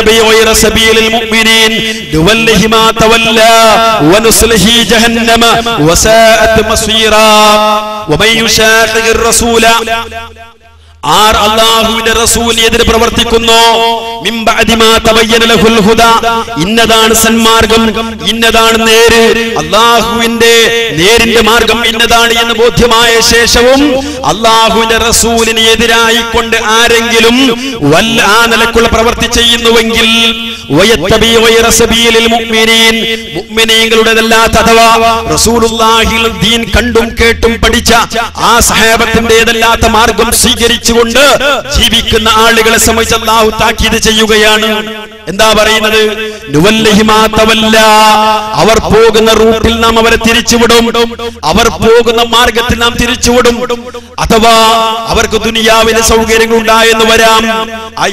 ويتبع غير سبيل المؤمنين. نوله ما تولى ونصله جهنم وساءت مصيرا. ومن يشاقق الرسول R അള്ളാഹുവിന്റെ റസൂലിനെതിരെ പ്രവർത്തിക്കുന്നു. ഇന്നതാണ് സന്മാർഗം ഇന്നതാണ് നേര്. അള്ളാഹുവിന്റെ നേരിന്റെ മാർഗം ഇന്നതാണ് എന്ന് ബോധ്യമായ ശേഷവും അള്ളാഹുവിന്റെ റസൂലിന് എതിരായി കൊണ്ട് ആരെങ്കിലും വല്ല ആ നിലക്കുള്ള പ്രവർത്തി ചെയ്യുന്നുവെങ്കിൽ കണ്ടും കേട്ടും പഠിച്ച ആ സഹാബത്തിന്റേതല്ലാത്ത മാർഗം സ്വീകരിച്ചുകൊണ്ട് ജീവിക്കുന്ന ആളുകളെ സംബന്ധിച്ച് അള്ളാഹു താക്കീത് ചെയ്യുകയാണ്. എന്താ പറയുന്നത്? അവർ പോകുന്ന റൂട്ടിൽ നാം അവരെ തിരിച്ചുവിടും. അവർ പോകുന്ന മാർഗത്തിൽ നാം തിരിച്ചുവിടും. അഥവാ അവർക്ക് ദുനിയാവിലെ സൗകര്യങ്ങൾ ഉണ്ടായെന്ന് വരാം.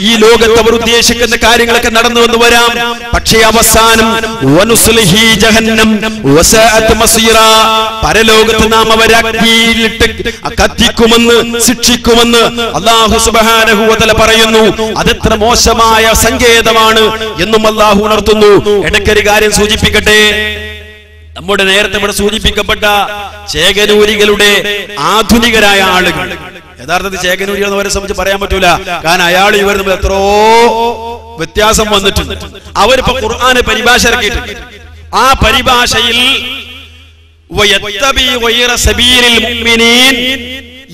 ഈ ലോകത്ത് അവർ ഉദ്ദേശിക്കുന്ന കാര്യങ്ങളൊക്കെ നടന്നു എന്ന് വരാം. പക്ഷേ അവസാനം. പരലോകത്ത് നാം അവരെ അഗ്നിയിലിട്ട് കത്തിക്കുമെന്ന് ശിക്ഷിക്കുമെന്ന് അള്ളാഹു തആല പറയുന്നു. അതെത്ര മോശമായ സങ്കേതമാണ്. എന്നും അള്ളാഹു ഉണർത്തുന്നു. ഇടയ്ക്കൊരു കാര്യം സൂചിപ്പിക്കട്ടെ. നമ്മുടെ നേരത്തെ ഇവിടെ സൂചിപ്പിക്കപ്പെട്ട ചേകനൂരികളുടെ ആധുനികരായ ആളുകൾ. യഥാർത്ഥത്തിൽ ചേകനൂരികൾ അവരെ സംബന്ധിച്ച് പറയാൻ പറ്റൂല. കാരണം അയാൾ ഇവർ തമ്മിൽ എത്രയോ വ്യത്യാസം വന്നിട്ടുണ്ട്. അവരിപ്പോ ഖുർആാനെ പരിഭാഷ ഇറക്കിയിട്ടുണ്ട്. ആ പരിഭാഷയിൽ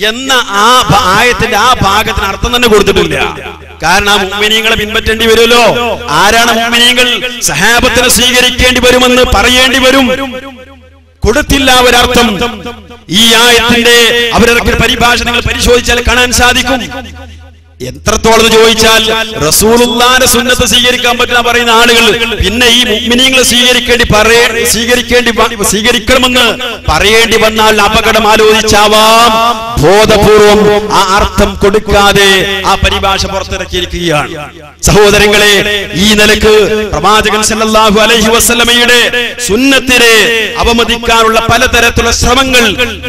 എന്ന ആ ആയത്തിന്റെ ആ ഭാഗത്തിന് അർത്ഥം തന്നെ കൊടുത്തിട്ടില്ല. കാരണം ആ മുഅ്മിനീങ്ങളെ പിൻപറ്റേണ്ടി വരുമല്ലോ. ആരാണ് മുഅ്മിനീങ്ങൾ? സഹാബത്തിനെ സ്വീകരിക്കേണ്ടി വരുമെന്ന് പറയേണ്ടി വരും. കൊടുത്തില്ല ഒരർത്ഥം ഈ ആയത്തിന്റെ അവരുടെ പരിഭാഷ നിങ്ങൾ പരിശോധിച്ചാൽ കാണാൻ സാധിക്കും. എത്രത്തോളം ചോദിച്ചാൽ റസൂലുള്ളാന്റെ സുന്നത്ത് സ്വീകരിക്കാൻ പറ്റുന്ന പറയുന്ന ആളുകൾ പിന്നെ ഈ മുഅ്മിനീങ്ങളെ സ്വീകരിക്കേണ്ടി പറയേ സ്വീകരിക്കേണ്ടി സ്വീകരിക്കണമെന്ന് പറയേണ്ടി വന്നാൽ അപകടം ആലോചിച്ചാവാം. ബോധപൂർവം ആ അർത്ഥം കൊടുക്കാതെ ആ പരിഭാഷ പുറത്തിറക്കിയിരിക്കുകയാണ്. സഹോദരങ്ങളെ ഈ നിലയ്ക്ക് പ്രവാചകൻ സല്ലല്ലാഹു അലൈഹി വസല്ലമയുടെ സുന്നത്തിനെ അവമതിക്കാനുള്ള പലതരത്തിലുള്ള ശ്രമങ്ങൾ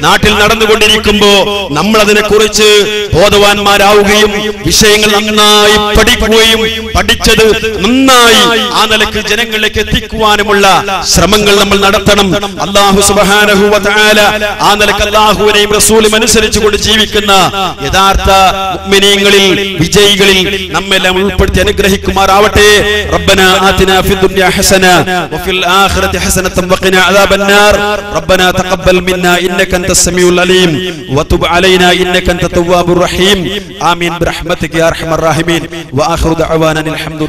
നാട്ടിൽ നടന്നുകൊണ്ടിരിക്കുമ്പോ നമ്മൾ അതിനെ കുറിച്ച് ബോധവാന്മാരാവുകയും വിഷയങ്ങൾ നന്നായി പഠിക്കുകയും പഠിച്ചത് നന്നായി ആ നിലയ്ക്ക് ജനങ്ങളിലേക്ക് എത്തിക്കുവാനുമുള്ള ശ്രമങ്ങൾ നമ്മൾ നടത്തണം. അള്ളാഹു സുബാനഹു ആ നിലയ്ക്ക് അള്ളാഹുവിനെയും റസൂലും അനുസരിച്ചുകൊണ്ട് ജീവിക്കുന്ന യഥാർത്ഥ മുഅ്മിനീങ്ങളിൽ വിജയികളിൽ നമ്മെല്ലാം ഉൾപ്പെടുത്തി അനുഗ്രഹിക്കുമാറാവട്ടെ ربنا آتنا في الدنيا حسنة وفي الآخرة حسنة وقنا عذاب النار ربنا تقبل منا إنك أنت السميع العليم وتب علينا إنك أنت التواب الرحيم آمين برحمتك يا أرحم الراحمين وآخر دعوانا الحمد لله